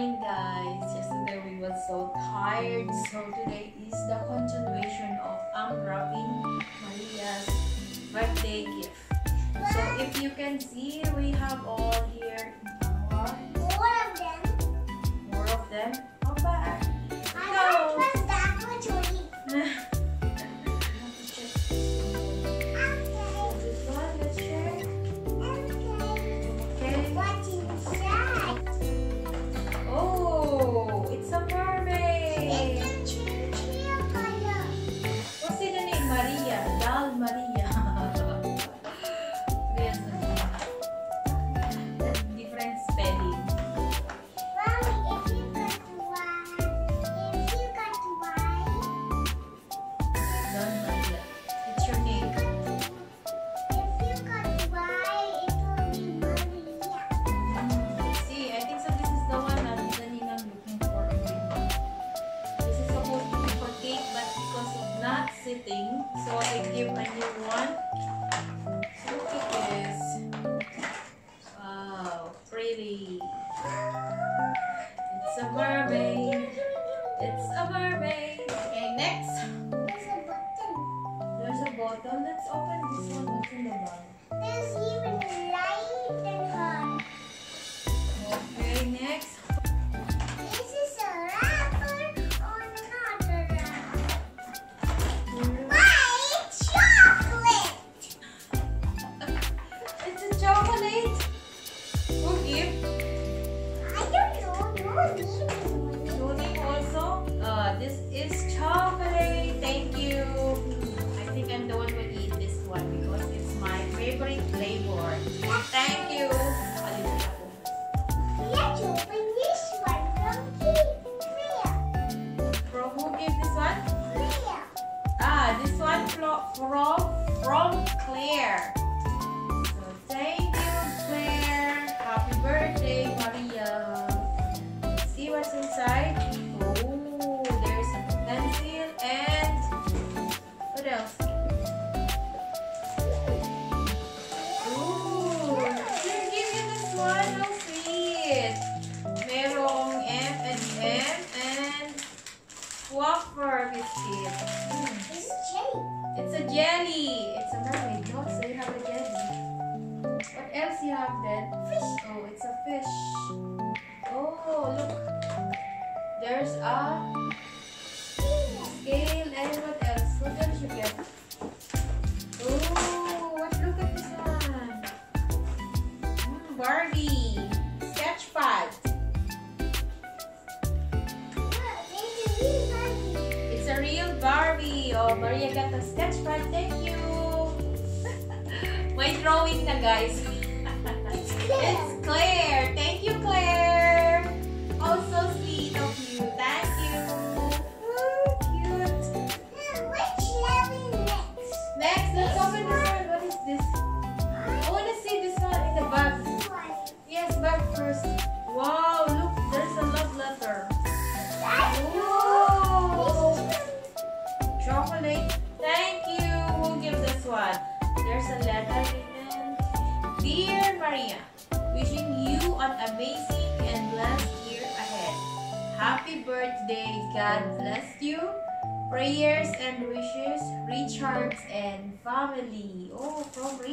morning guys. Yesterday we were so tired. So today is the continuation of unwrapping Maria's birthday gift. So if you can see we have all here more, more of them. more of them.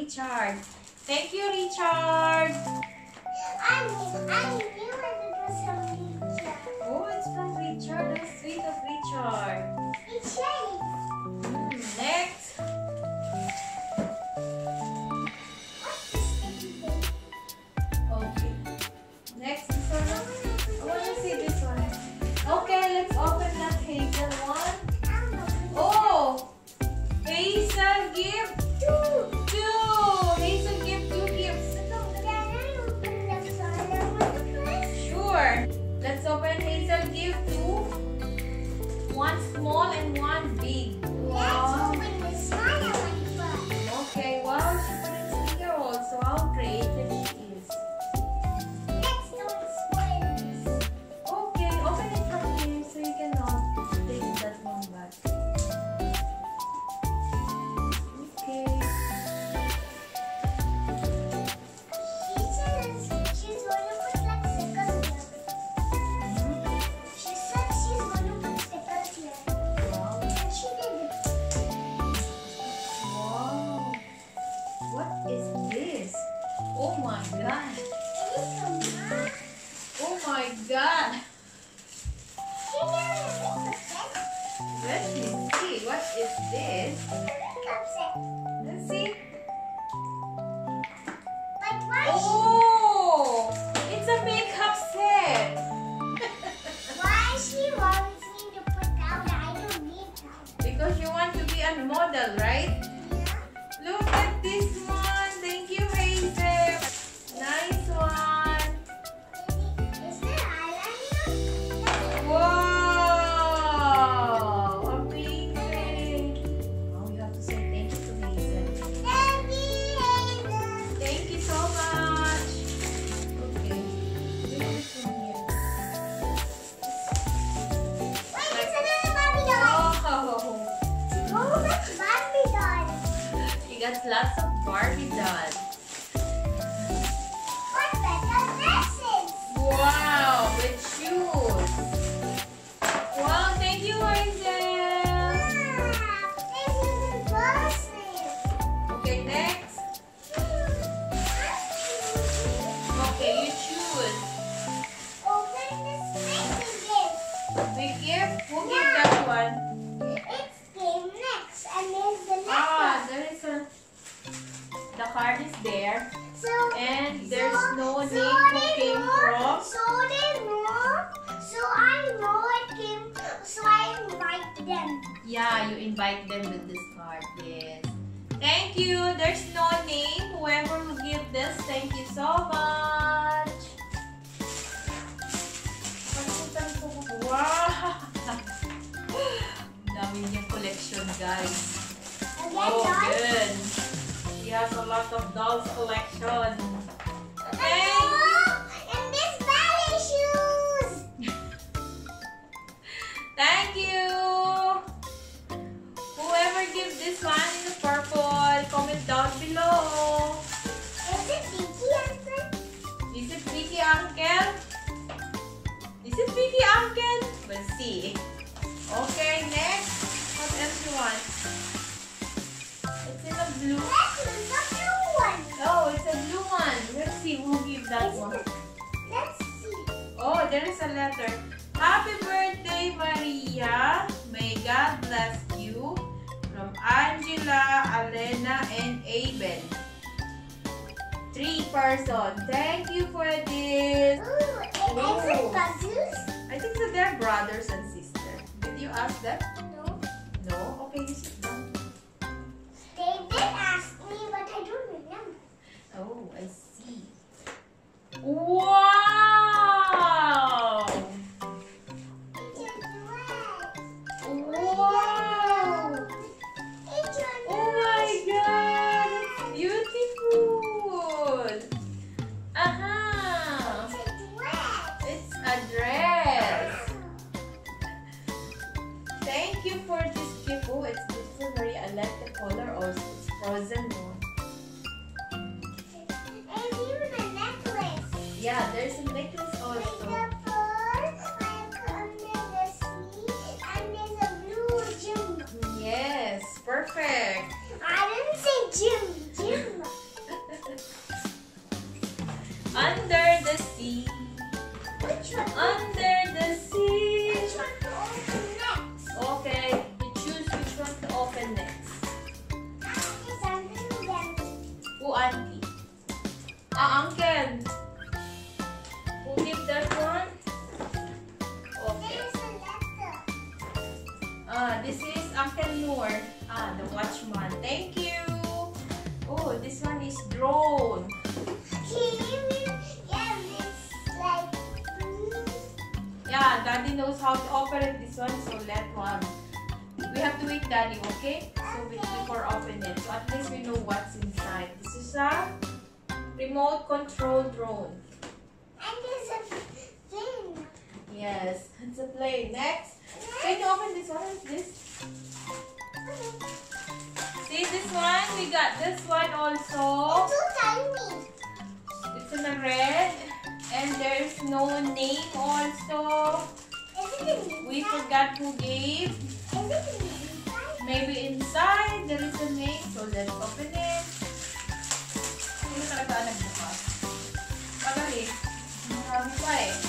Richard. Thank you, Richard. I mean, I knew it was from Richard. Oh, it's from Richard. How sweet of Richard. Richard. And there's so- no so name they came from. So they know. So I know it came. So I invite them. Yeah, you invite them with this card. Yes. Thank you. There's no name. Whoever will give this, thank you so much. Pagkutan ko po. Wow! Dami niyang collection, guys. Oh, good. She has a lot of dolls collection. Thank Oh, and this ballet shoes. Thank you! Whoever gives this one in the purple, comment down below. Is it Vicky Hansen? Is it Vicky Uncle? Is it Vicky Uncle? We'll see. Okay, next. What else you want? It's in a blue. There is a letter. Happy birthday, Maria. May God bless you. From Angela, Alena, and Abel. Three person. Thank you for this. Ooh, it Oh. isn't puzzles. I think that they're brothers and sisters. Did you ask them? No. No? Okay, you sit down. They did ask me, but I don't remember. Oh, I see. Wow! Uncle Noor. Ah, the watchman. Thank you. Oh, this one is drone. Yeah, it's Daddy knows how to operate this one, so let one. We have to wait, Daddy, okay? So be- before open it, so at least we know what's inside. This is a remote control drone. and there's a thing. Yes, it's a plane. Next, can you open this one? This? See this one? We got this one also. It's so tiny. It's in a red, and there's no name also. We forgot who gave. Maybe inside there is a name. So let's open it. Sino talaga ang nagbukas? Pagali. Marami pa eh.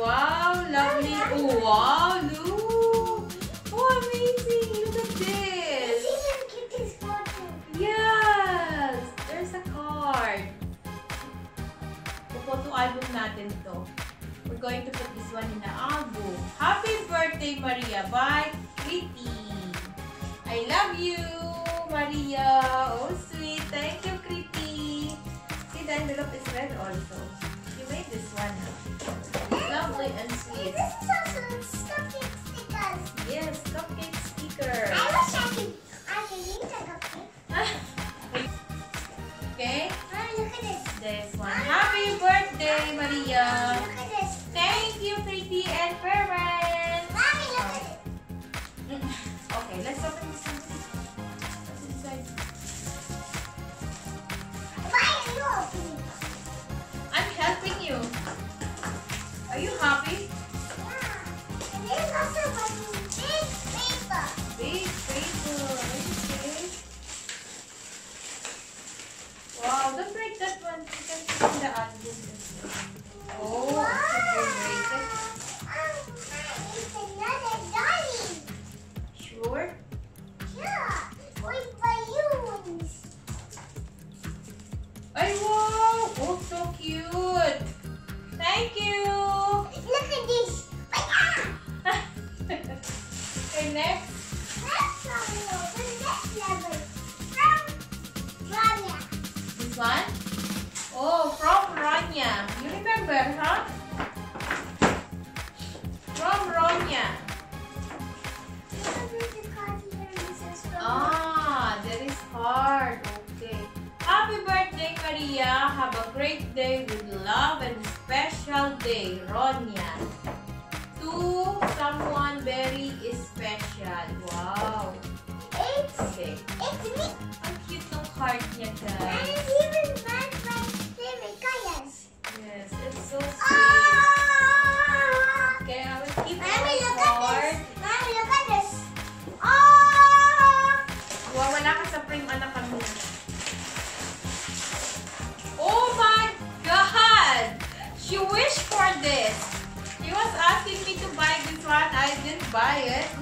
wow, lovely. Oh, wow, look. Oh, amazing. Look at this. Yes. There's a card. Photo album natin to. We're going to put this one in the album. Happy birthday, Maria. Bye, Kriti. I love you, Maria. Oh, sweet. Thank you, Kriti. See, the envelope is red parents. Mommy, look at it. okay, let's open this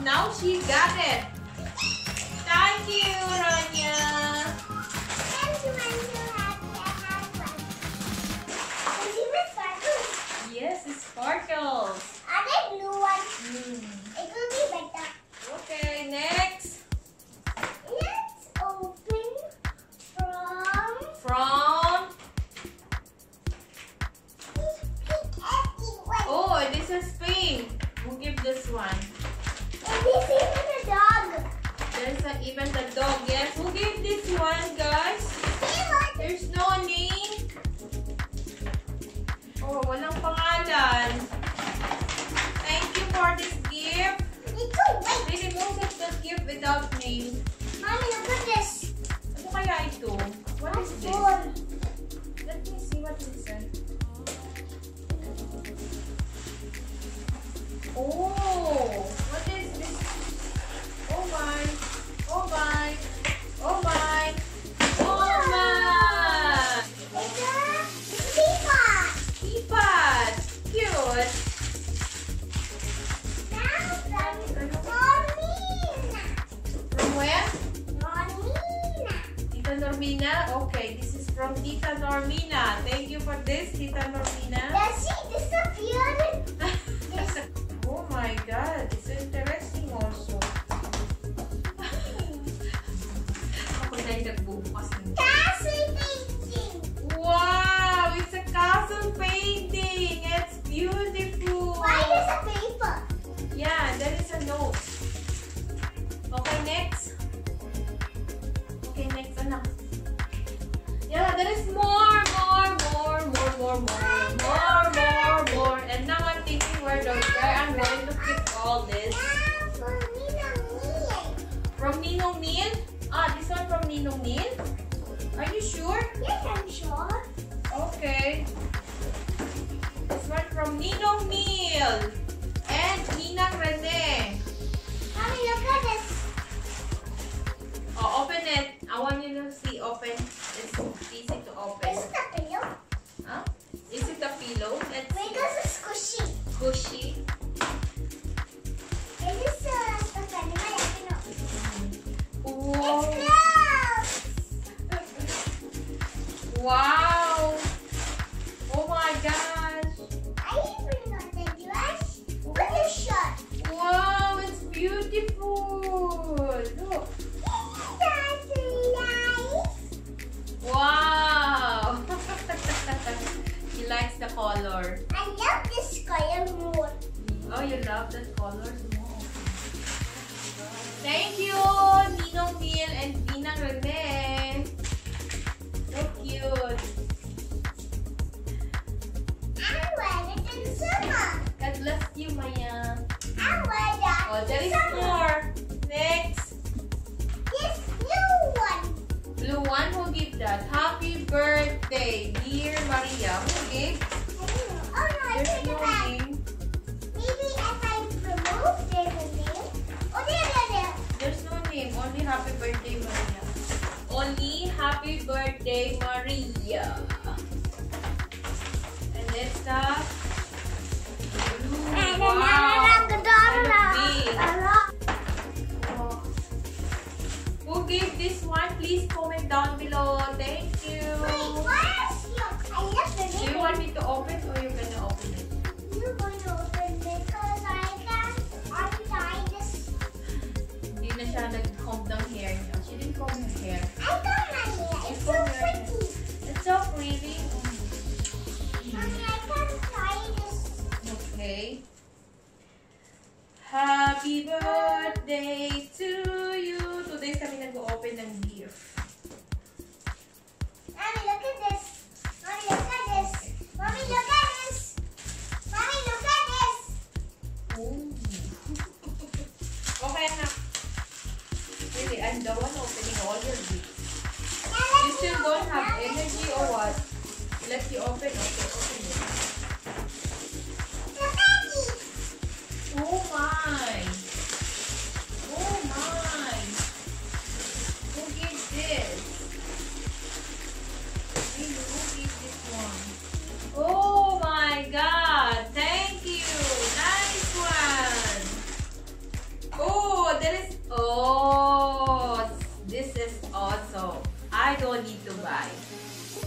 Now she got it. Thank you, Rania. dog. Yes, who gave this one, guys? There's no name. Oh, walang pangalan. Thank you for this gift. They removed the gift without name. Mommy, look at this. Ano kaya ito? Okay. This one from Nino Meal and Nina Rene. Mommy, look at this. Oh, open it. I want you to see. Open. Wow.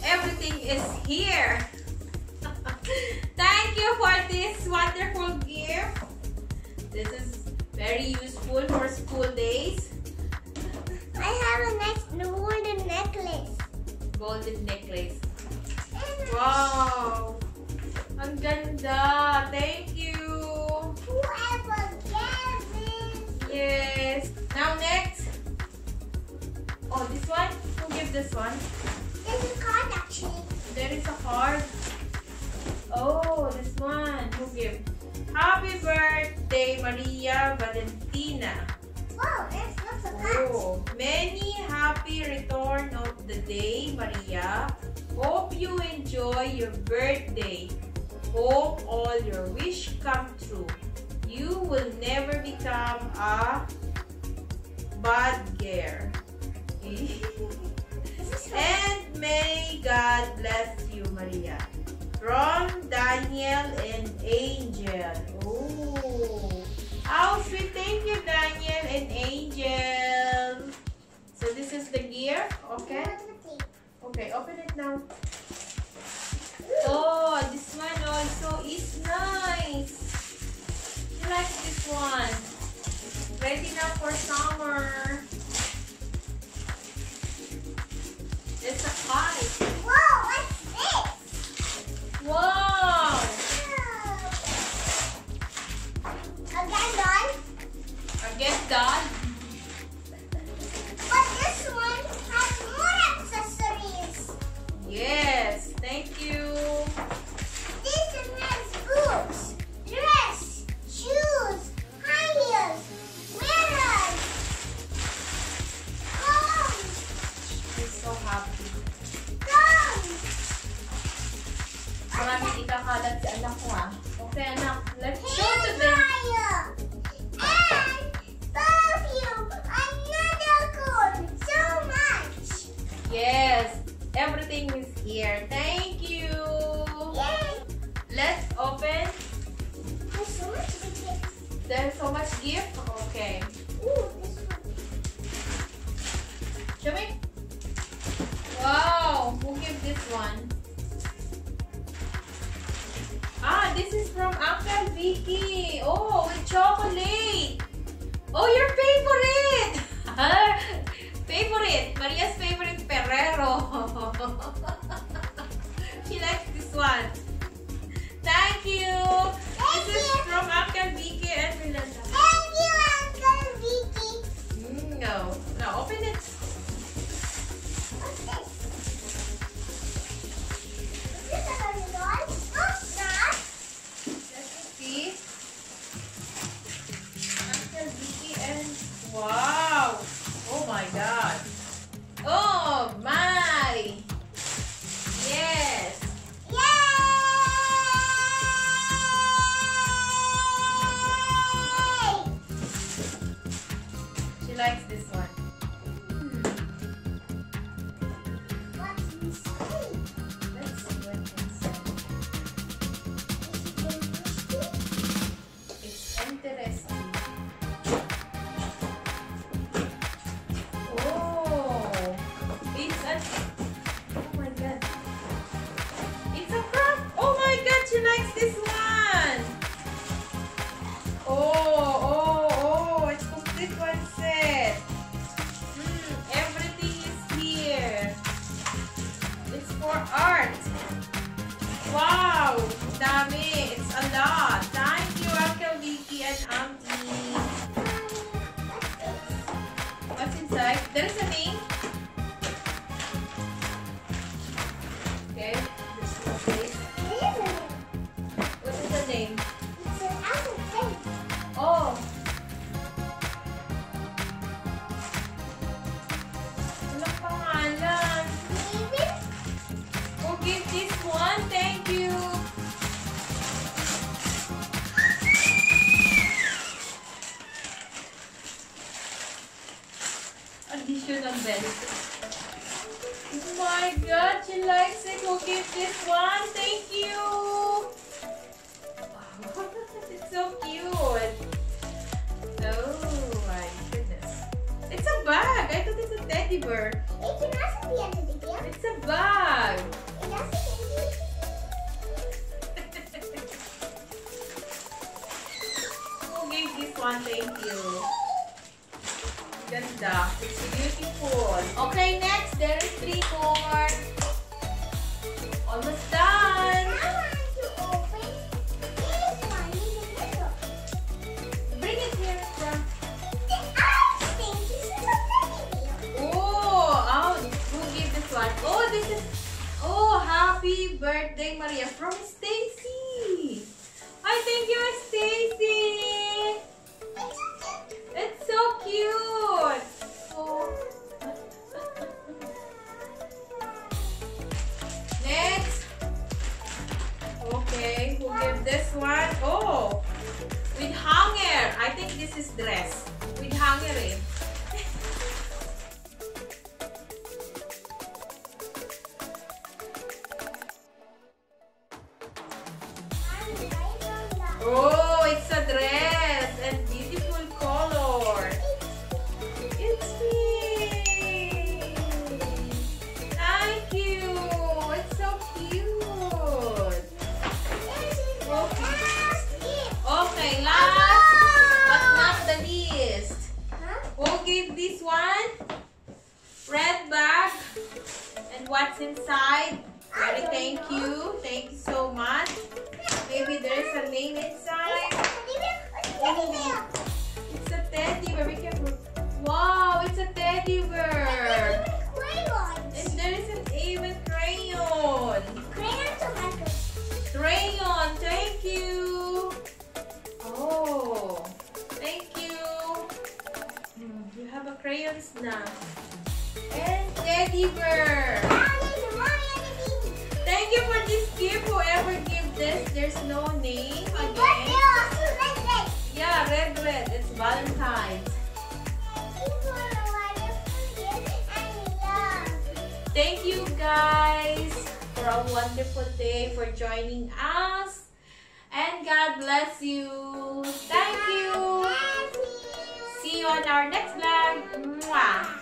Everything is here. Thank you for this wonderful gift. This is very useful for school days. I have a nice golden necklace. Golden necklace. Wow. Ang ganda. Thank you. Whoever gave this. Yes. Now next. Oh, this one? Who gives this one? Actually. There is a heart. Oh, this one. Who gave? Happy birthday, Maria Valentina. Wow, there's lots of cards. Oh, many happy return of the day, Maria. Hope you enjoy your birthday. Hope all your wish come true. You will never become a bad girl. May God bless you, Maria. From Daniel and Angel. Oh, how sweet. Thank you, Daniel and Angel. So this is the gear, okay? Okay, open it now. Oh, this one also is nice. I like this one. Ready now for summer. It's a pie. Whoa, what's this? Whoa. Again, doll. Again, done? this is from Uncle Vicky. Oh, with chocolate. Oh, your favorite. favorite. Maria's favorite Ferrero. she likes this one. Thank you. She likes this one. one, thank you. Ganda. It's beautiful. Okay, next, there is three more. Almost done. I want to open the. Bring it here, Oh, oh, who gave this one? Oh, this is, oh, happy birthday, Maria. From friends na. And teddy bear. Thank you for this gift. Whoever gave this, there's no name again. Yeah, red, red. It's Valentine's. Thank you guys for a wonderful day for joining us. And God bless you. Thank you. See you on our next vlog. 啊